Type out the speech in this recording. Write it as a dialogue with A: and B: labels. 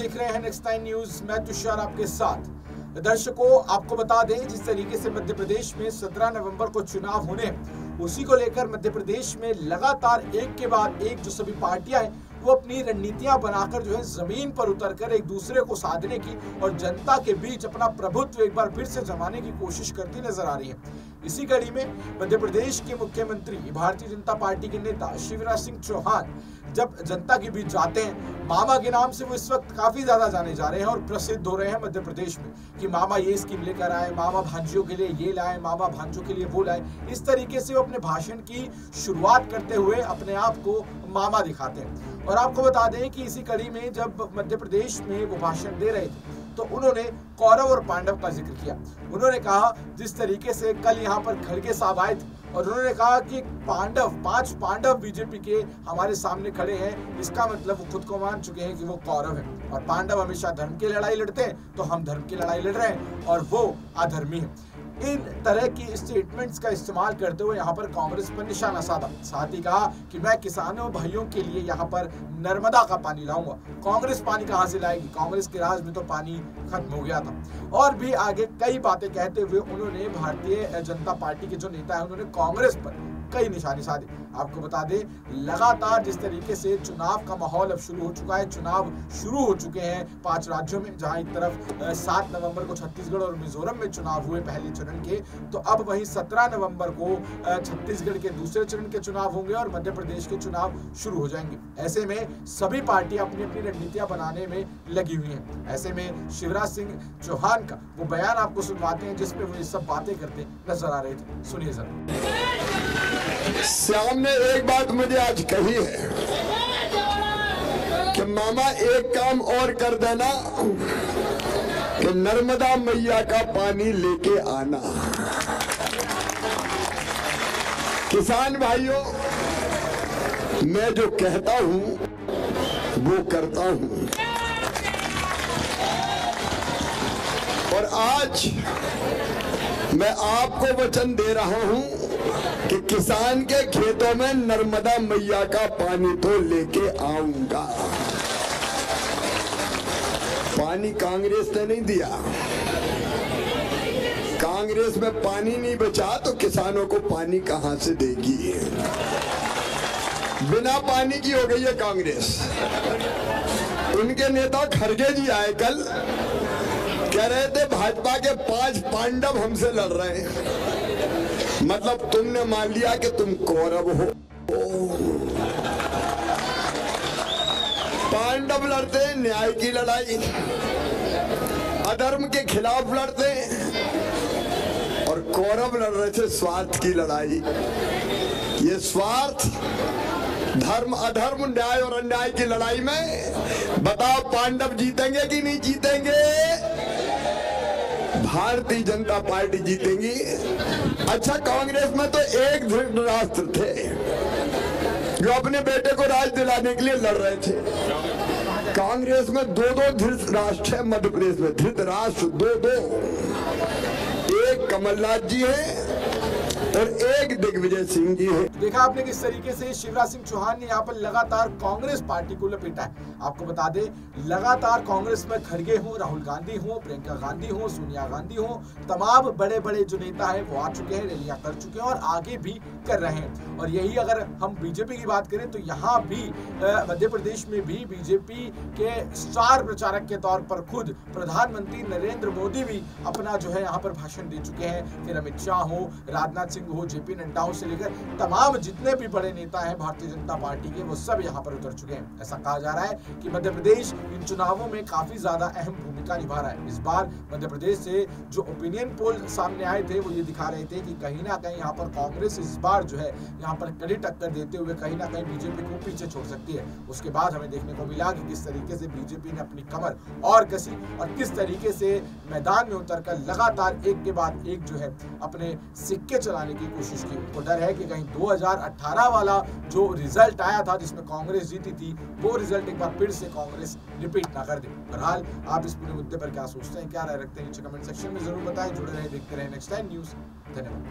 A: देख रहे हैं नेक्स्ट टाइम न्यूज़ मैं तुषार आपके साथ। दर्शकों, आपको बता दें, जिस तरीके से मध्य प्रदेश में 17 नवंबर को चुनाव होने, उसी को लेकर मध्य प्रदेश में लगातार एक के बाद एक जो सभी पार्टियाँ हैं वो अपनी रणनीतियाँ बनाकर जो है ज़मीन पर उतरकर एक दूसरे को साधने की और जनता के बीच अपना प्रभुत्व एक बार फिर से जमाने की कोशिश करती नज़र आ रही है। इसी कड़ी में मध्य प्रदेश के मुख्यमंत्री, भारतीय जनता पार्टी के नेता शिवराज सिंह चौहान जब जनता के बीच जाते हैं, मामा के नाम से वो इस वक्त काफ़ी ज़्यादा जाने जा रहे हैं और प्रसिद्ध हो रहे हैं मध्य प्रदेश में कि मामा ये स्कीम लेकर आए, मामा भांजियों के लिए ये लाए, मामा भांजों के लिए वो लाए। इस तरीके से वो अपने भाषण की शुरुआत करते हुए अपने आप को मामा दिखाते हैं। और आपको बता दें कि इसी कड़ी में जब मध्य प्रदेश में वो भाषण दे रहे थे तो उन्होंने कौरव और पांडव का ज़िक्र किया। उन्होंने कहा, जिस तरीके से कल यहाँ पर खड़गे साहब आए थे, और उन्होंने कहा कि पांडव, पाँच पांडव बीजेपी के हमारे सामने खड़े हैं, इसका मतलब वो खुद को मान चुके हैं कि वो कौरव है। और पांडव हमेशा धर्म की लड़ाई लड़ते हैं तो हम धर्म की लड़ाई लड़ रहे हैं, और वो अधर्मी है। इन तरह की स्टेटमेंट्स का इस्तेमाल करते हुए यहाँ पर कांग्रेस पर निशाना साधा। साथ ही कहा कि मैं किसानों भाइयों के लिए यहाँ पर नर्मदा का पानी लाऊँगा। कांग्रेस पानी कहाँ से लाएगी? कांग्रेस के राज में तो पानी खत्म हो गया था। और भी आगे कई बातें कहते हुए उन्होंने भारतीय जनता पार्टी के जो नेता है, उन्होंने कांग्रेस पर कई निशाने साधे। आपको बता दें, लगातार जिस तरीके से चुनाव का माहौल अब शुरू हो चुका है, चुनाव शुरू हो चुके हैं पाँच राज्यों में, जहाँ एक तरफ़ सात नवंबर को छत्तीसगढ़ और मिजोरम में चुनाव हुए पहले चरण के तो अब वहीं सत्रह नवंबर को छत्तीसगढ़ के दूसरे चरण के चुनाव होंगे और मध्य प्रदेश के चुनाव शुरू हो जाएँगे। ऐसे में सभी पार्टियाँ अपनी अपनी रणनीतियाँ बनाने में लगी हुई हैं। ऐसे में शिवराज सिंह चौहान का वो बयान आपको सुनवाते हैं जिसमें वो ये सब बातें करते नज़र आ रहे थे। सुनिए जरा।
B: श्याम ने एक बात मुझे आज कही है कि मामा एक काम और कर देना कि नर्मदा मैया का पानी लेके आना। किसान भाइयों, मैं जो कहता हूँ, वो करता हूँ। और आज मैं आपको वचन दे रहा हूँ कि किसान के खेतों में नर्मदा मैया का पानी तो लेके आऊँगा। पानी कांग्रेस ने नहीं दिया। कांग्रेस में पानी नहीं बचा तो किसानों को पानी कहाँ से देगी? बिना पानी की हो गई है कांग्रेस। उनके नेता खड़गे जी आए कल कह रहे थे, भाजपा के पाँच पांडव हमसे लड़ रहे हैं। मतलब तुमने मान लिया कि तुम कौरव हो। पांडव लड़ते हैं न्याय की लड़ाई, अधर्म के खिलाफ लड़ते हैं और कौरव लड़ रहे थे स्वार्थ की लड़ाई। ये स्वार्थ, धर्म, अधर्म, न्याय और अन्याय की लड़ाई में, बताओ पांडव जीतेंगे कि नहीं जीतेंगे? भारतीय जनता पार्टी जीतेगी। अच्छा कांग्रेस में तो एक राष्ट्र थे, जो अपने बेटे को राज दिलाने के लिए लड़ रहे थे। कांग्रेस में दो दो धृत राष्ट्र है, मध्य प्रदेश में धृत राष्ट्र दो दो एक कमलनाथ जी है और एक दिग्विजय सिंह जी है।
A: देखा आपने किस तरीके से शिवराज सिंह चौहान ने यहाँ पर लगातार कांग्रेस पार्टी को लपेटा है। आपको बता दे, लगातार कांग्रेस में खड़गे हो, राहुल गांधी हो, प्रियंका गांधी हो, सोनिया गांधी हो, तमाम बड़े बड़े जो नेता है वो आ चुके हैं, रैलियाँ कर चुके हैं और आगे भी कर रहे हैं। और यही अगर हम बीजेपी की बात करें तो यहाँ भी मध्य प्रदेश में भी बीजेपी के स्टार प्रचारक के तौर पर खुद प्रधानमंत्री नरेंद्र मोदी भी अपना जो है यहाँ पर भाषण दे चुके हैं। फिर अमित शाह हो, राजनाथ सिंह हो जेपी नड्डा हो से लेकर तमाम जितने भी बड़े नेता हैं भारतीय जनता पार्टी के, वो सब यहाँ पर उतर चुके हैं। ऐसा कहा जा रहा है कि मध्य प्रदेश इन चुनावों में काफ़ी ज़्यादा अहम भूमिका निभा रहा है। इस बार मध्य प्रदेश से जो ओपिनियन पोल सामने आए थे, वो ये दिखा रहे थे कि कहीं ना कहीं यहाँ पर कांग्रेस इस बार जो है यहाँ पर कड़ी टक्कर देते हुए कहीं ना कहीं बीजेपी को पीछे छोड़ सकती है। उसके बाद हमें देखने को मिला कि किस तरीके से बीजेपी ने अपनी कमर और कसी और किस तरीके से मैदान में उतरकर लगातार एक के बाद एक जो है अपने सिक्के चलाने की कोशिश की। उनको डर है कि कहीं 2018 वाला जो रिज़ल्ट आया था जिसमें कांग्रेस जीती थी, वो रिज़ल्ट एक बार फिर से कांग्रेस रिपीट ना कर दे। बहरहाल, आप इस पूरे मुद्दे पर क्या सोचते हैं, क्या राय रखते हैं, नीचे कमेंट सेक्शन में ज़रूर बताएँ। जुड़े रहे, देखते रहे नेक्स्ट टाइम न्यूज़ धन्यवाद।